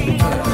Thank you.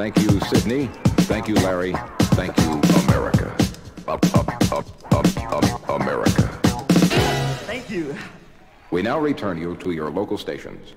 Thank you, Sydney. Thank you, Larry. Thank you, America. Up, up, up, up, up, America. Thank you. We now return you to your local stations.